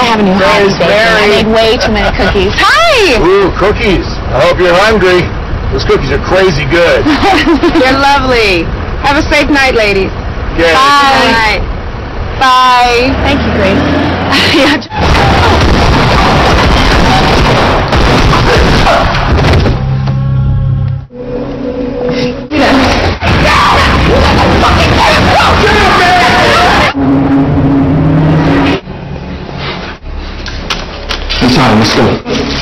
having you Grace, happy, Bacon. I Mary. made way too many cookies. Hi! Ooh, cookies. I hope you're hungry. Those cookies are crazy good. You're lovely. Have a safe night, ladies. Yeah. Bye. Bye. Thank you, Grace. yeah. 下一次